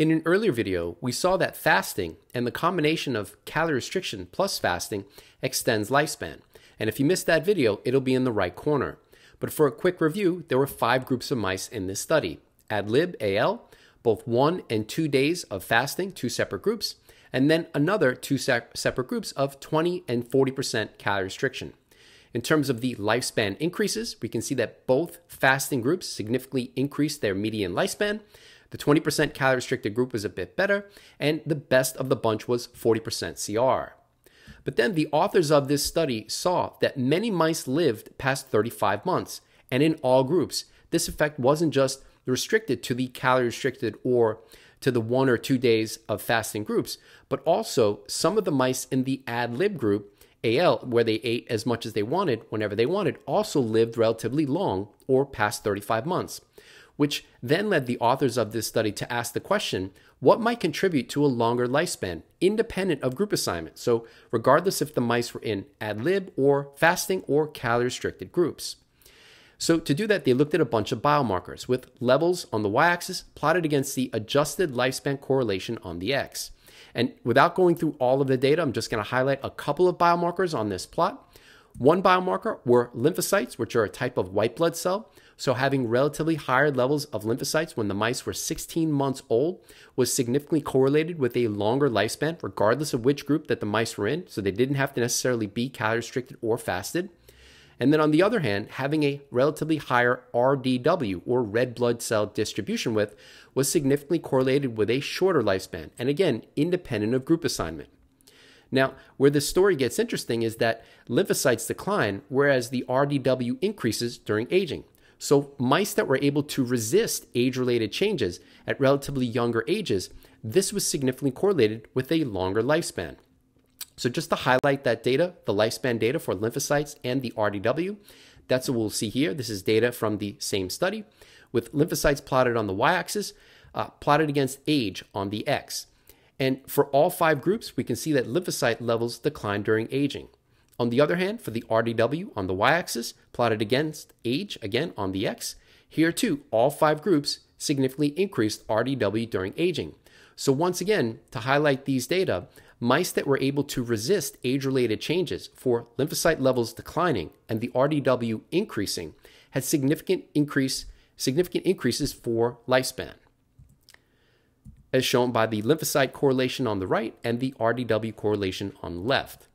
In an earlier video, we saw that fasting and the combination of calorie restriction plus fasting extends lifespan. And if you missed that video, it'll be in the right corner. But for a quick review, there were five groups of mice in this study. Ad-lib, AL, both one and two days of fasting, two separate groups, and then another two separate groups of 20 and 40% calorie restriction. In terms of the lifespan increases, we can see that both fasting groups significantly increased their median lifespan, the 20% calorie restricted group was a bit better, and the best of the bunch was 40% CR. But then the authors of this study saw that many mice lived past 35 months, and in all groups, this effect wasn't just restricted to the calorie restricted or to the one or two days of fasting groups, but also some of the mice in the ad lib group, AL, where they ate as much as they wanted whenever they wanted, also lived relatively long or past 35 months which then led the authors of this study to ask the question what might contribute to a longer lifespan, independent of group assignment? So, regardless if the mice were in ad lib or fasting or calorie restricted groups. So, to do that, they looked at a bunch of biomarkers with levels on the y axis plotted against the adjusted lifespan correlation on the x. And without going through all of the data, I'm just going to highlight a couple of biomarkers on this plot. One biomarker were lymphocytes, which are a type of white blood cell. So, having relatively higher levels of lymphocytes when the mice were 16 months old was significantly correlated with a longer lifespan, regardless of which group that the mice were in. So, they didn't have to necessarily be calorie restricted or fasted. And then on the other hand, having a relatively higher RDW or red blood cell distribution width was significantly correlated with a shorter lifespan, and again, independent of group assignment. Now, where the story gets interesting is that lymphocytes decline, whereas the RDW increases during aging. So, mice that were able to resist age related changes at relatively younger ages, this was significantly correlated with a longer lifespan. So, just to highlight that data, the lifespan data for lymphocytes and the RDW, that's what we'll see here. This is data from the same study with lymphocytes plotted on the y axis, uh, plotted against age on the x. And for all five groups, we can see that lymphocyte levels decline during aging. On the other hand, for the RDW on the y-axis, plotted against age, again on the x, here too, all five groups significantly increased RDW during aging. So once again, to highlight these data, mice that were able to resist age-related changes for lymphocyte levels declining and the RDW increasing had significant increase significant increases for lifespan as shown by the lymphocyte correlation on the right and the RDW correlation on the left.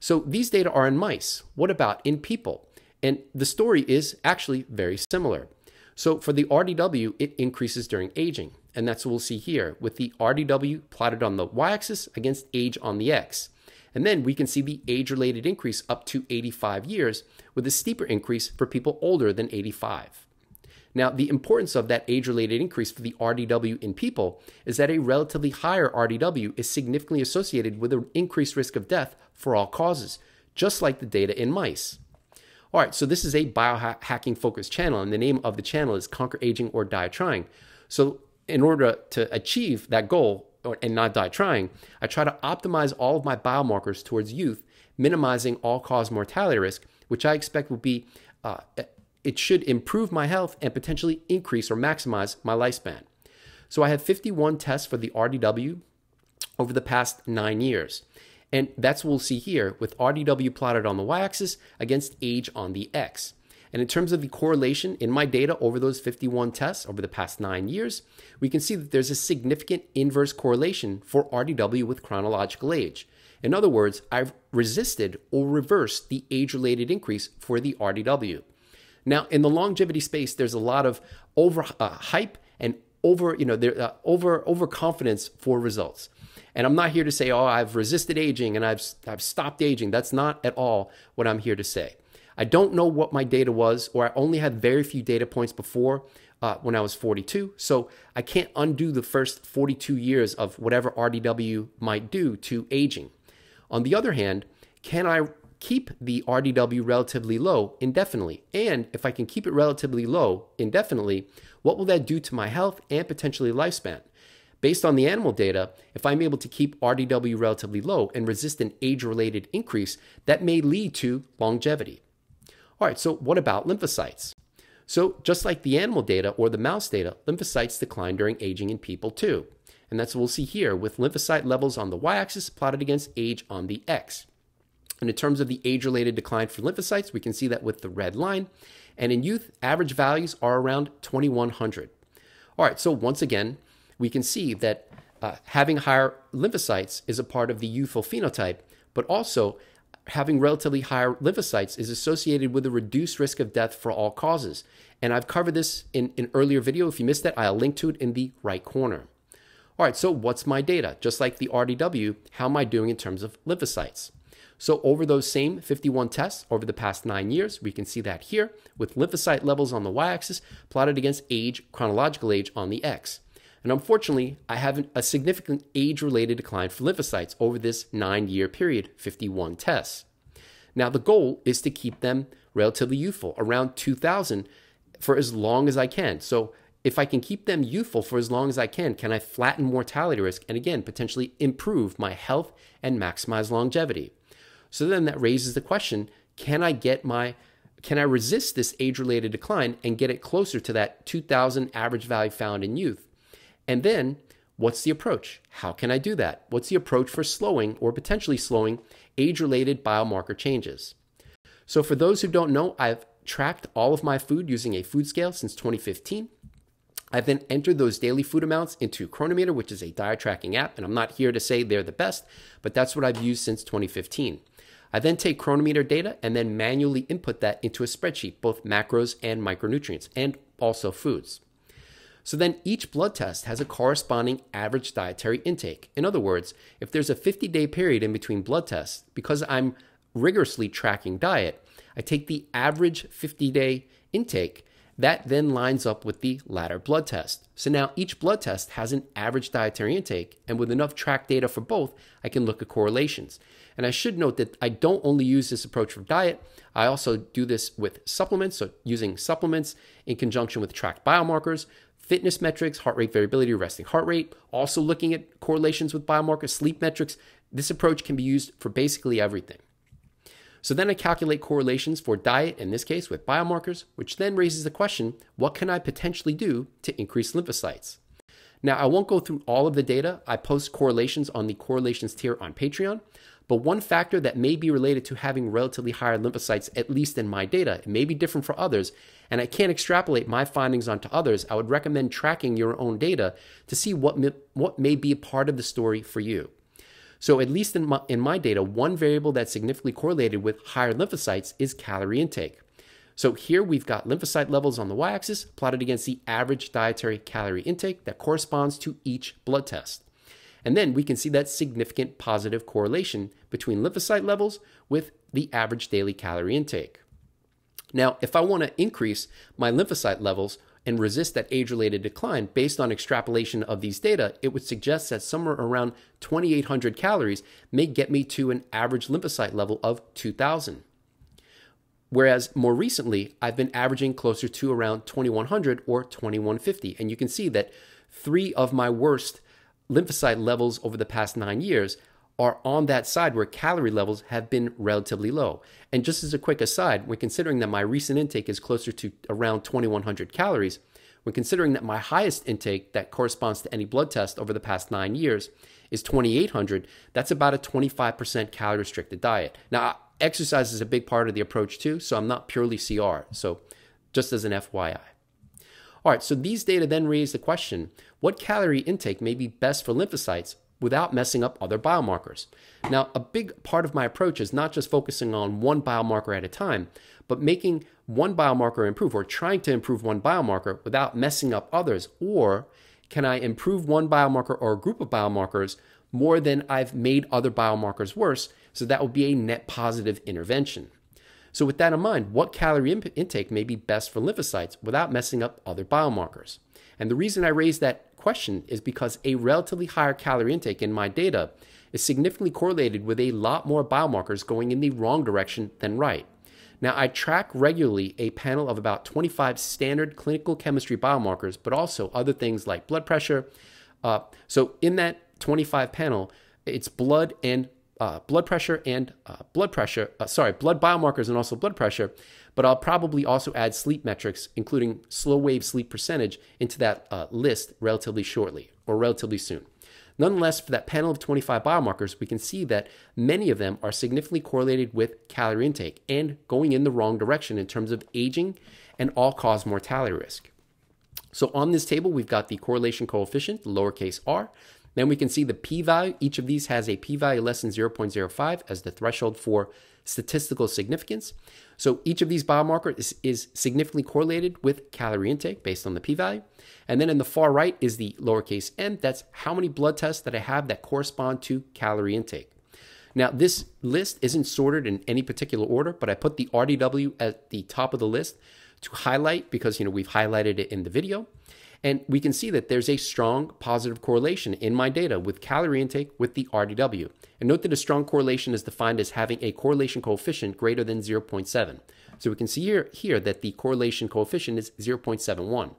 So these data are in mice. What about in people? And the story is actually very similar. So for the RDW, it increases during aging. And that's what we'll see here with the RDW plotted on the y axis against age on the x. And then we can see the age related increase up to 85 years with a steeper increase for people older than 85. Now, the importance of that age related increase for the RDW in people is that a relatively higher RDW is significantly associated with an increased risk of death for all causes, just like the data in mice. All right, so this is a biohacking focused channel, and the name of the channel is Conquer Aging or Die Trying. So, in order to achieve that goal and not die trying, I try to optimize all of my biomarkers towards youth, minimizing all cause mortality risk, which I expect will be, uh, it should improve my health and potentially increase or maximize my lifespan. So, I have 51 tests for the RDW over the past nine years. And that's what we'll see here with RDW plotted on the y-axis against age on the x. And in terms of the correlation in my data over those 51 tests over the past nine years, we can see that there's a significant inverse correlation for RDW with chronological age. In other words, I've resisted or reversed the age related increase for the RDW. Now, in the longevity space, there's a lot of over uh, hype and over, you know, there, uh, over overconfidence for results. And I'm not here to say, oh, I've resisted aging and I've, I've stopped aging. That's not at all what I'm here to say. I don't know what my data was, or I only had very few data points before uh, when I was 42. So I can't undo the first 42 years of whatever RDW might do to aging. On the other hand, can I keep the RDW relatively low indefinitely? And if I can keep it relatively low indefinitely, what will that do to my health and potentially lifespan? Based on the animal data, if I'm able to keep RDW relatively low and resist an age related increase, that may lead to longevity. All right, so what about lymphocytes? So, just like the animal data or the mouse data, lymphocytes decline during aging in people too. And that's what we'll see here with lymphocyte levels on the y axis plotted against age on the x. And in terms of the age related decline for lymphocytes, we can see that with the red line. And in youth, average values are around 2100. All right, so once again, we can see that uh, having higher lymphocytes is a part of the youthful phenotype, but also having relatively higher lymphocytes is associated with a reduced risk of death for all causes. And I've covered this in an earlier video. If you missed that, I'll link to it in the right corner. All right, so what's my data? Just like the RDW, how am I doing in terms of lymphocytes? So over those same 51 tests over the past nine years, we can see that here with lymphocyte levels on the y-axis plotted against age, chronological age on the x. And unfortunately, I have a significant age-related decline for lymphocytes over this nine-year period, 51 tests. Now the goal is to keep them relatively youthful, around 2,000 for as long as I can. So if I can keep them youthful for as long as I can, can I flatten mortality risk and again, potentially improve my health and maximize longevity? So then that raises the question, can I get my can I resist this age-related decline and get it closer to that 2000 average value found in youth? And then what's the approach? How can I do that? What's the approach for slowing or potentially slowing age-related biomarker changes? So for those who don't know, I've tracked all of my food using a food scale since 2015. I've then entered those daily food amounts into Cronometer, which is a diet tracking app, and I'm not here to say they're the best, but that's what I've used since 2015. I then take Cronometer data and then manually input that into a spreadsheet, both macros and micronutrients, and also foods. So then each blood test has a corresponding average dietary intake. In other words, if there's a 50 day period in between blood tests, because I'm rigorously tracking diet, I take the average 50 day intake. That then lines up with the latter blood test. So now each blood test has an average dietary intake, and with enough track data for both, I can look at correlations. And I should note that I don't only use this approach for diet, I also do this with supplements, so using supplements in conjunction with tracked biomarkers, fitness metrics, heart rate variability, resting heart rate, also looking at correlations with biomarkers, sleep metrics. This approach can be used for basically everything. So then I calculate correlations for diet, in this case with biomarkers, which then raises the question what can I potentially do to increase lymphocytes? Now, I won't go through all of the data. I post correlations on the correlations tier on Patreon. But one factor that may be related to having relatively higher lymphocytes, at least in my data, it may be different for others, and I can't extrapolate my findings onto others, I would recommend tracking your own data to see what may, what may be a part of the story for you. So, at least in my, in my data, one variable that's significantly correlated with higher lymphocytes is calorie intake. So, here we've got lymphocyte levels on the y axis plotted against the average dietary calorie intake that corresponds to each blood test. And then we can see that significant positive correlation between lymphocyte levels with the average daily calorie intake. Now, if I want to increase my lymphocyte levels and resist that age related decline based on extrapolation of these data, it would suggest that somewhere around 2,800 calories may get me to an average lymphocyte level of 2,000. Whereas more recently, I've been averaging closer to around 2,100 or 2,150. And you can see that three of my worst lymphocyte levels over the past nine years are on that side where calorie levels have been relatively low. And just as a quick aside, when considering that my recent intake is closer to around 2100 calories, when considering that my highest intake that corresponds to any blood test over the past nine years is 2800, that's about a 25% calorie restricted diet. Now, exercise is a big part of the approach too, so I'm not purely CR. So, just as an FYI. All right, so these data then raise the question what calorie intake may be best for lymphocytes without messing up other biomarkers? Now, a big part of my approach is not just focusing on one biomarker at a time, but making one biomarker improve or trying to improve one biomarker without messing up others. Or can I improve one biomarker or a group of biomarkers more than I've made other biomarkers worse? So that would be a net positive intervention. So, with that in mind, what calorie in- intake may be best for lymphocytes without messing up other biomarkers? And the reason I raise that question is because a relatively higher calorie intake in my data is significantly correlated with a lot more biomarkers going in the wrong direction than right. Now, I track regularly a panel of about 25 standard clinical chemistry biomarkers, but also other things like blood pressure. Uh, so, in that 25 panel, it's blood and uh, blood pressure and uh, blood pressure, uh, sorry, blood biomarkers and also blood pressure, but I'll probably also add sleep metrics, including slow wave sleep percentage, into that uh, list relatively shortly or relatively soon. Nonetheless, for that panel of 25 biomarkers, we can see that many of them are significantly correlated with calorie intake and going in the wrong direction in terms of aging and all cause mortality risk. So on this table, we've got the correlation coefficient, lowercase r. Then we can see the p-value. Each of these has a p-value less than 0.05 as the threshold for statistical significance. So each of these biomarkers is, is significantly correlated with calorie intake based on the p-value. And then in the far right is the lowercase m. That's how many blood tests that I have that correspond to calorie intake. Now, this list isn't sorted in any particular order, but I put the RDW at the top of the list to highlight because you know we've highlighted it in the video. And we can see that there's a strong positive correlation in my data with calorie intake with the RDW. And note that a strong correlation is defined as having a correlation coefficient greater than 0.7. So we can see here, here that the correlation coefficient is 0.71.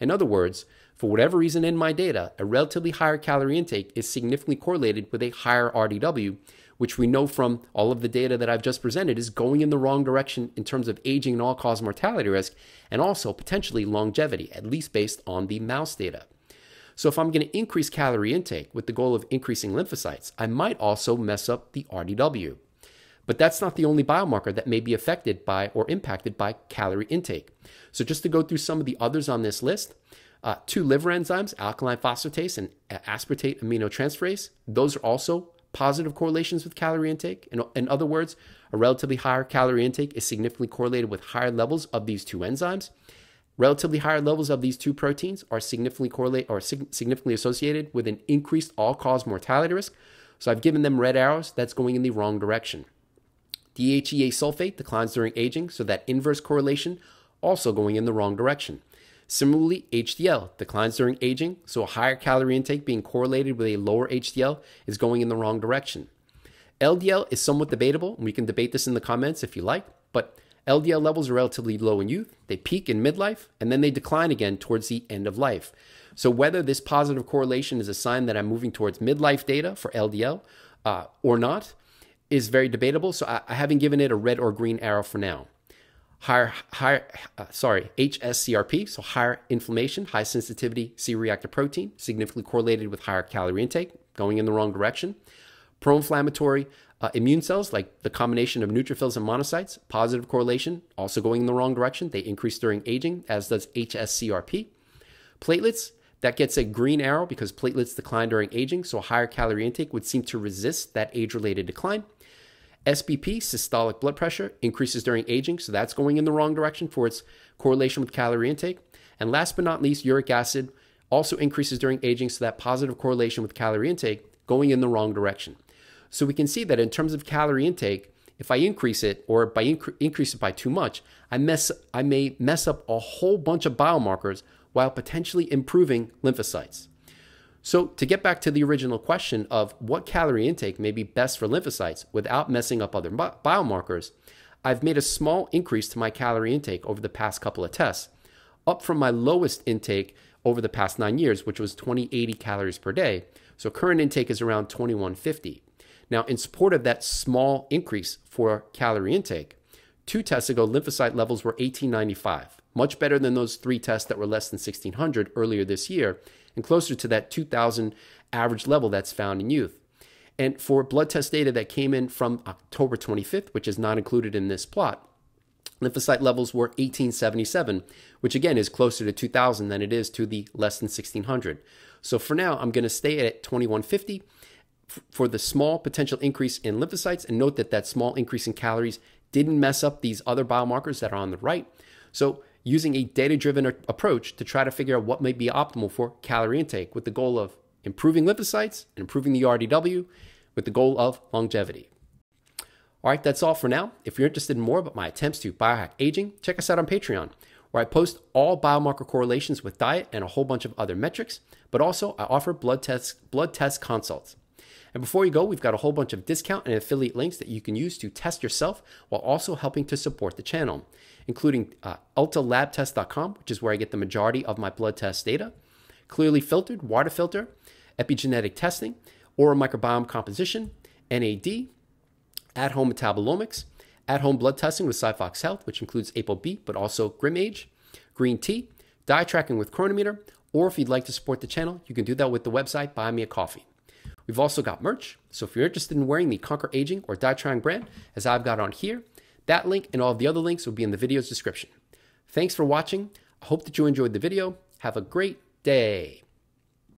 In other words, for whatever reason in my data, a relatively higher calorie intake is significantly correlated with a higher RDW, which we know from all of the data that I've just presented is going in the wrong direction in terms of aging and all cause mortality risk, and also potentially longevity, at least based on the mouse data. So, if I'm going to increase calorie intake with the goal of increasing lymphocytes, I might also mess up the RDW. But that's not the only biomarker that may be affected by or impacted by calorie intake. So, just to go through some of the others on this list, uh, two liver enzymes, alkaline phosphatase and aspartate aminotransferase, those are also positive correlations with calorie intake. In, in other words, a relatively higher calorie intake is significantly correlated with higher levels of these two enzymes. Relatively higher levels of these two proteins are significantly correlate or sig- significantly associated with an increased all-cause mortality risk. So I've given them red arrows. That's going in the wrong direction. DHEA sulfate declines during aging, so that inverse correlation also going in the wrong direction. Similarly, HDL declines during aging, so a higher calorie intake being correlated with a lower HDL is going in the wrong direction. LDL is somewhat debatable, and we can debate this in the comments if you like, but LDL levels are relatively low in youth, they peak in midlife, and then they decline again towards the end of life. So, whether this positive correlation is a sign that I'm moving towards midlife data for LDL uh, or not is very debatable, so I, I haven't given it a red or green arrow for now higher, higher, uh, sorry, HSCRP, so higher inflammation, high sensitivity C-reactive protein, significantly correlated with higher calorie intake, going in the wrong direction. Pro-inflammatory uh, immune cells, like the combination of neutrophils and monocytes, positive correlation, also going in the wrong direction. They increase during aging, as does HSCRP. Platelets, that gets a green arrow because platelets decline during aging, so a higher calorie intake would seem to resist that age-related decline. SBP, systolic blood pressure, increases during aging, so that's going in the wrong direction for its correlation with calorie intake. And last but not least, uric acid also increases during aging, so that positive correlation with calorie intake going in the wrong direction. So we can see that in terms of calorie intake, if I increase it or by incre- increase it by too much, I mess I may mess up a whole bunch of biomarkers while potentially improving lymphocytes. So, to get back to the original question of what calorie intake may be best for lymphocytes without messing up other biomarkers, I've made a small increase to my calorie intake over the past couple of tests, up from my lowest intake over the past nine years, which was 2080 calories per day. So, current intake is around 2150. Now, in support of that small increase for calorie intake, two tests ago, lymphocyte levels were 1895, much better than those three tests that were less than 1600 earlier this year, and closer to that 2000 average level that's found in youth. And for blood test data that came in from October 25th, which is not included in this plot, lymphocyte levels were 1877, which again is closer to 2000 than it is to the less than 1600. So for now, I'm going to stay at 2150 for the small potential increase in lymphocytes and note that that small increase in calories didn't mess up these other biomarkers that are on the right. So using a data driven approach to try to figure out what might be optimal for calorie intake with the goal of improving lymphocytes and improving the RDW with the goal of longevity. All right, that's all for now. If you're interested in more about my attempts to biohack aging, check us out on Patreon, where I post all biomarker correlations with diet and a whole bunch of other metrics, but also I offer blood tests, blood test consults. And before you go, we've got a whole bunch of discount and affiliate links that you can use to test yourself while also helping to support the channel, including uh, ultalabtests.com, which is where I get the majority of my blood test data, clearly filtered water filter, epigenetic testing, oral microbiome composition, NAD, at home metabolomics, at home blood testing with Siphox Health, which includes ApoB, but also GrimAge, green tea, diet tracking with Cronometer, or if you'd like to support the channel, you can do that with the website Buy Me a Coffee. We've also got merch, so if you're interested in wearing the Conquer Aging or Die Trying brand, as I've got on here, that link and all of the other links will be in the video's description. Thanks for watching. I hope that you enjoyed the video. Have a great day.